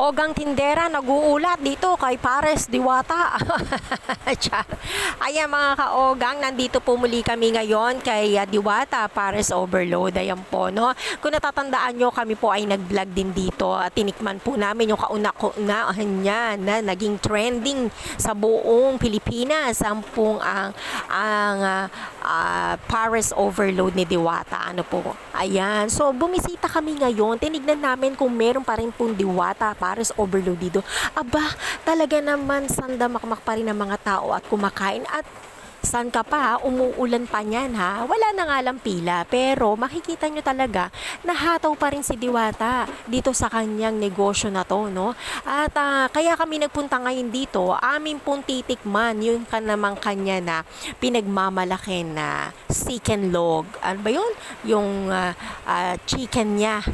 Ogang Tindera nag-uulat dito kay Pares Diwata. Ayan mga kaogang, nandito po muli kami ngayon kay uh, Diwata Pares Overload. Ayan po, no? Kung natatandaan nyo, kami po ay nag-vlog din dito at tinikman po namin yung kauna-kaunahan niya na naging trending sa buong Pilipinas. Pong ang, ang uh, uh, Pares Overload ni Diwata. Ano po? Ayan. So, bumisita kami ngayon. Tinignan namin kung meron pa rin pong Diwata Paris overload dito. Aba, talaga naman sanda makmak pa rin ng mga tao at kumakain at San ka pa, umuulan pa niyan ha. Wala na nga lang pila, pero makikita nyo talaga, nahataw pa rin si Diwata dito sa kanyang negosyo na to, no? At uh, kaya kami nagpunta ngayon dito, amin pong titikman yung kanamang kanya na pinagmamalaki na chicken log. Ano ba yun? Yung uh, uh, chicken niya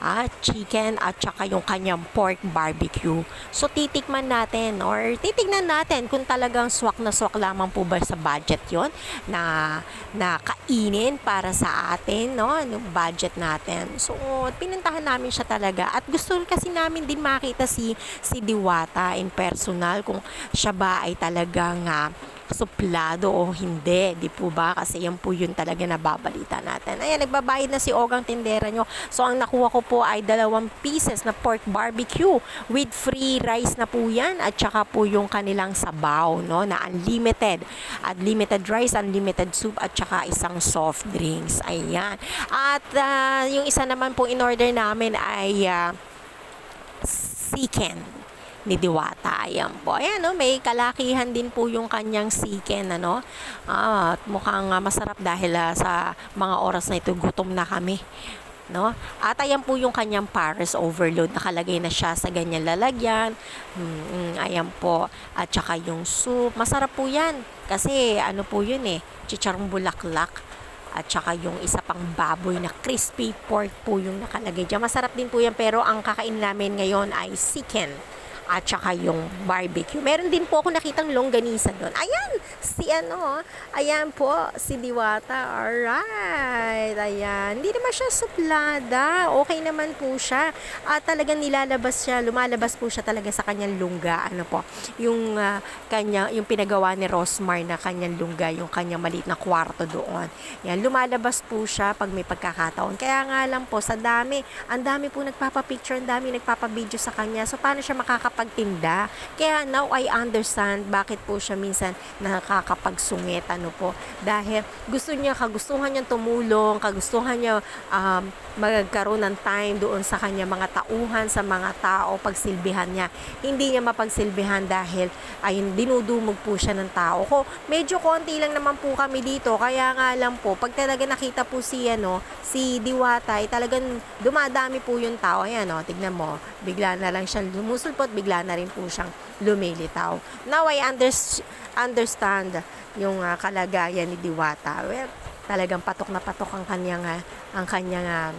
ah, chicken at saka yung kanyang pork barbecue. So titikman natin or titignan natin kung talagang swak na swak lamang po ba sa budget yon na, na kainin para sa atin, no? Yung budget natin. So pinuntahan namin siya talaga at gusto kasi namin din makita si si Diwata in personal kung siya ba ay talagang uh, suplado o hindi, di po ba? Kasi yan po yun talaga nababalita natin. Ayan, nagbabayad na si Ogang Tindera nyo. So, ang nakuha ko po ay dalawang pieces na pork barbecue with free rice na po yan at saka po yung kanilang sabaw, no, na unlimited. Unlimited rice, unlimited soup at saka isang soft drinks. Ayan. At uh, yung isa naman po in order namin ay uh, chicken ni Diwata. Ayan po. Ayan, no, may kalakihan din po yung kanyang siken, ano. Ah, at mukhang uh, masarap dahil uh, sa mga oras na ito, gutom na kami. No? At ayan po yung kanyang Paris overload. Nakalagay na siya sa ganyan lalagyan. Hmm, hmm, ayan po. At saka yung soup. Masarap po yan. Kasi ano po yun eh. Chicharong bulaklak at saka yung isa pang baboy na crispy pork po yung nakalagay dyan. Masarap din po yan pero ang kakain namin ngayon ay chicken at saka yung barbecue. Meron din po ako nakitang longganisa doon. Ayan, si ano, ayan po, si Diwata. Alright, ayan. Hindi naman siya suplada. Okay naman po siya. At talagang nilalabas siya, lumalabas po siya talaga sa kanyang lungga. Ano po, yung uh, kanya, yung pinagawa ni Rosmar na kanyang lungga, yung kanyang maliit na kwarto doon. Yan, lumalabas po siya pag may pagkakataon. Kaya nga lang po, sa dami, ang dami po nagpapapicture, ang dami nagpapabideo sa kanya. So, paano siya makakapag pagtinda. Kaya now I understand bakit po siya minsan nakakapagsungit ano po. Dahil gusto niya, kagustuhan niya tumulong, kagustuhan niya um, magkaroon ng time doon sa kanya mga tauhan, sa mga tao, pagsilbihan niya. Hindi niya mapagsilbihan dahil ayun, dinudumog po siya ng tao. Ko, medyo konti lang naman po kami dito, kaya nga lang po, pag talaga nakita po si, ano, si Diwata, ay talagang dumadami po yung tao. Ayan, o, tignan mo, bigla na lang siyang lumusulpot, bigla na rin po siyang lumilitaw. Now, I under, understand yung uh, kalagayan ni Diwata. Well, talagang patok na patok ang kanyang, uh, ang kanyang uh,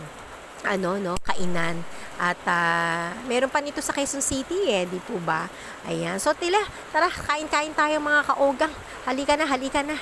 ano, no, kainan. At uh, meron pa nito sa Quezon City eh, di po ba? Ayan. So, tila, tara, kain-kain tayo mga kaogang. Halika na, halika na.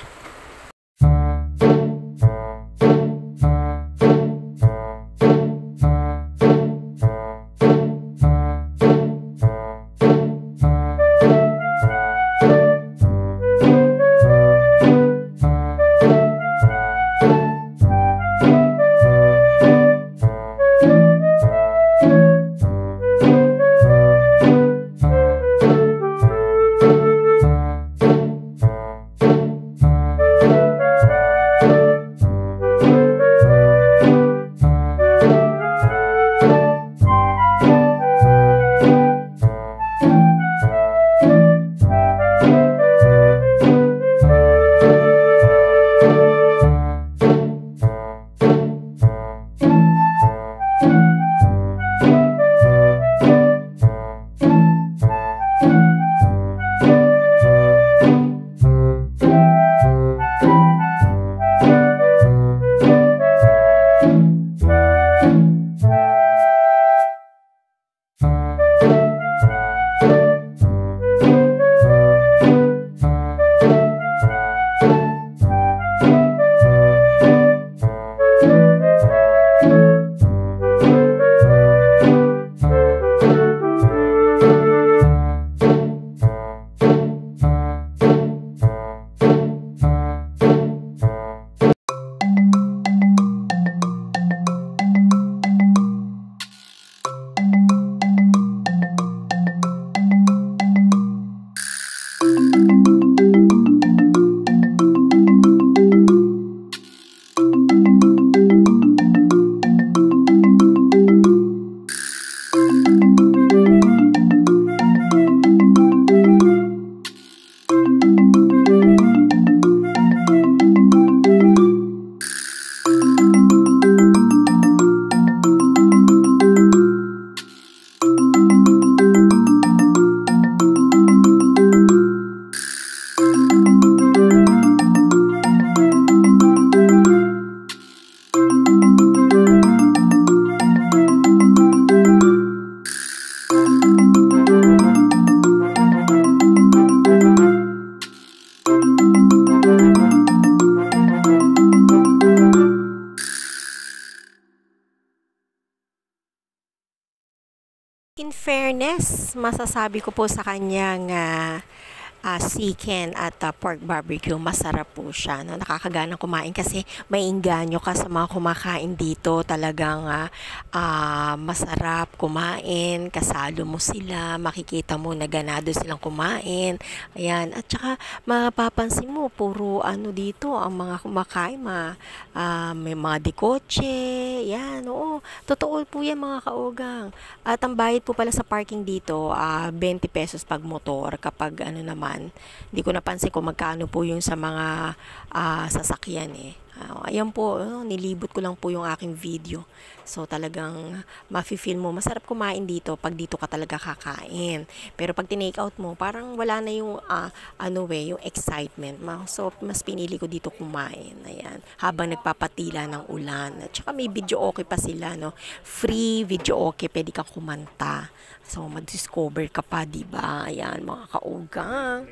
Fairness, masasabi ko po sa kanyang ah, ah, chicken at ah, pork barbecue, masarap po siya. No? Nakakagana kumain kasi may inganyo ka sa mga kumakain dito. Talagang ah, ah, masarap kumain, kasalo mo sila, makikita mo na ganado silang kumain. Ayan. At saka mapapansin mo, puro ano dito, ang mga kumakain, mga, ah, may mga dikotse, yan, oo. Totoo po yan mga kaugang. At ang bayad po pala sa parking dito, ah, 20 pesos pag motor kapag ano naman, hindi ko napansin kung magkano po yung sa mga ah, sasakyan eh. Ah, ayan po, oh, nilibot ko lang po yung aking video. So talagang mafe-feel mo, masarap kumain dito pag dito ka talaga kakain. Pero pag tinake out mo, parang wala na yung ah, ano eh, yung excitement. So mas pinili ko dito kumain. Ayan, habang nagpapatila ng ulan. At saka may video okay pa sila, no? Free video okay, pwede kang kumanta. So, mag-discover ka pa, di ba? Ayan, mga kaugang.